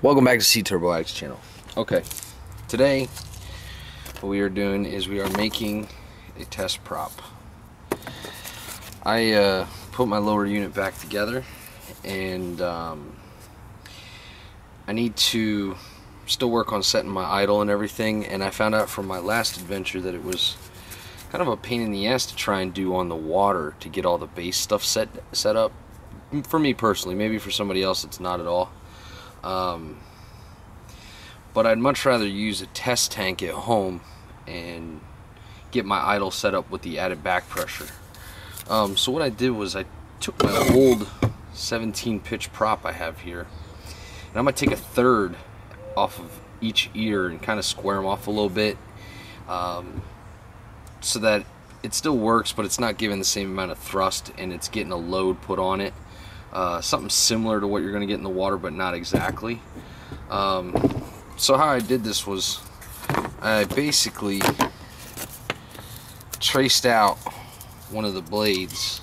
Welcome back to C Turbo Addict channel. Okay, today what we are doing is we are making a test prop. I uh, put my lower unit back together and um, I need to still work on setting my idle and everything and I found out from my last adventure that it was kind of a pain in the ass to try and do on the water to get all the base stuff set set up for me personally maybe for somebody else it's not at all um, but I'd much rather use a test tank at home and get my idle set up with the added back pressure. Um, so what I did was I took my old 17 pitch prop I have here and I'm going to take a third off of each ear and kind of square them off a little bit um, so that it still works but it's not giving the same amount of thrust and it's getting a load put on it uh, something similar to what you're going to get in the water, but not exactly. Um, so how I did this was I basically traced out one of the blades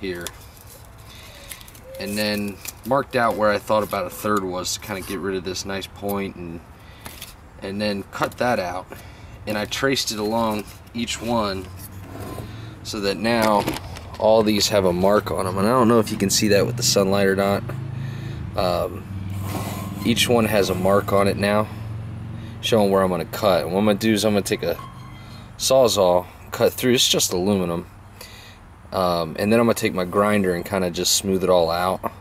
here and then marked out where I thought about a third was to kind of get rid of this nice point and and then cut that out and I traced it along each one so that now all these have a mark on them and I don't know if you can see that with the sunlight or not. Um, each one has a mark on it now showing where I'm going to cut. And what I'm to do is I'm to take a sawzall cut through it's just aluminum um, and then I'm to take my grinder and kind of just smooth it all out.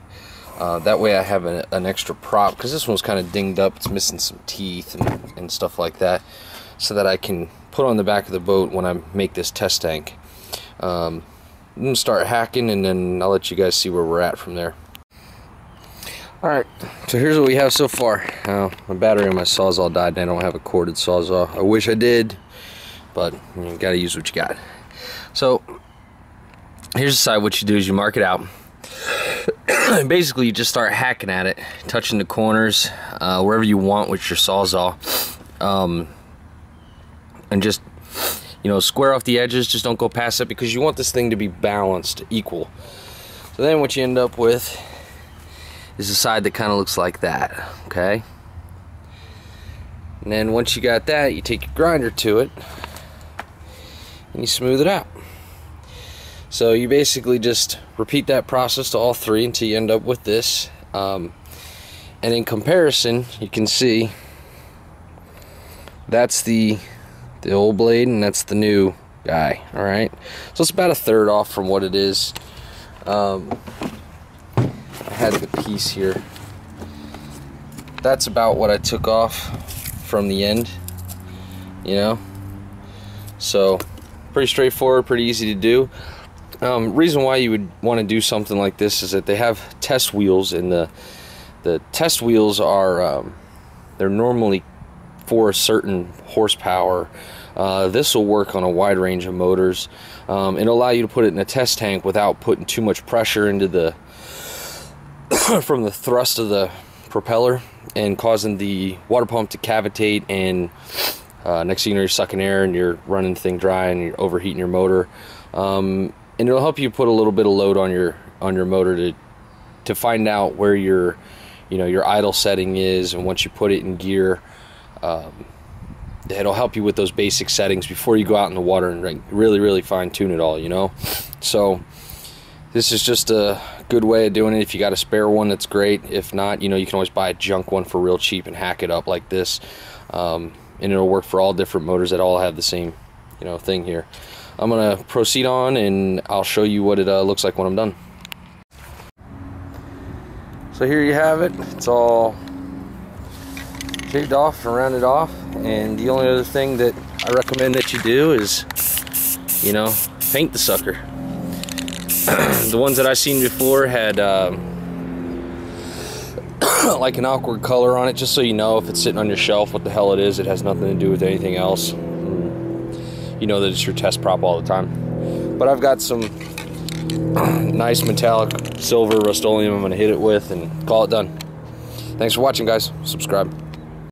Uh, that way I have an, an extra prop because this one's kind of dinged up it's missing some teeth and, and stuff like that so that I can put on the back of the boat when I make this test tank. Um, gonna start hacking and then I'll let you guys see where we're at from there. Alright, so here's what we have so far. Uh, my battery on my Sawzall died and I don't have a corded Sawzall. I wish I did, but you gotta use what you got. So, here's the side. What you do is you mark it out. Basically, you just start hacking at it, touching the corners, uh, wherever you want with your Sawzall. Um, and just you know, square off the edges, just don't go past it because you want this thing to be balanced, equal. So then what you end up with is a side that kind of looks like that, okay? And then once you got that, you take your grinder to it and you smooth it out. So you basically just repeat that process to all three until you end up with this. Um, and in comparison, you can see that's the the old blade and that's the new guy all right? So it's about a third off from what it is. Um, I had the piece here. That's about what I took off from the end you know? So pretty straightforward pretty easy to do. Um, reason why you would want to do something like this is that they have test wheels and the the test wheels are um, they're normally for a certain horsepower. Uh, this will work on a wide range of motors. Um, it'll allow you to put it in a test tank without putting too much pressure into the from the thrust of the propeller and causing the water pump to cavitate and uh, next thing you know you're sucking air and you're running the thing dry and you're overheating your motor um, and it'll help you put a little bit of load on your on your motor to to find out where your you know your idle setting is and once you put it in gear um, it'll help you with those basic settings before you go out in the water and really really fine tune it all you know? So this is just a good way of doing it. If you got a spare one that's great. If not you know you can always buy a junk one for real cheap and hack it up like this. Um, and it'll work for all different motors that all have the same you know thing here. I'm gonna proceed on and I'll show you what it uh, looks like when I'm done. So here you have it. It's all shaved off and rounded off and the only other thing that I recommend that you do is you know paint the sucker. The ones that I've seen before had um, like an awkward color on it just so you know if it's sitting on your shelf what the hell it is it has nothing to do with anything else. You know that it's your test prop all the time. But I've got some nice metallic silver rust-oleum I'm gonna hit it with and call it done. Thanks for watching guys. Subscribe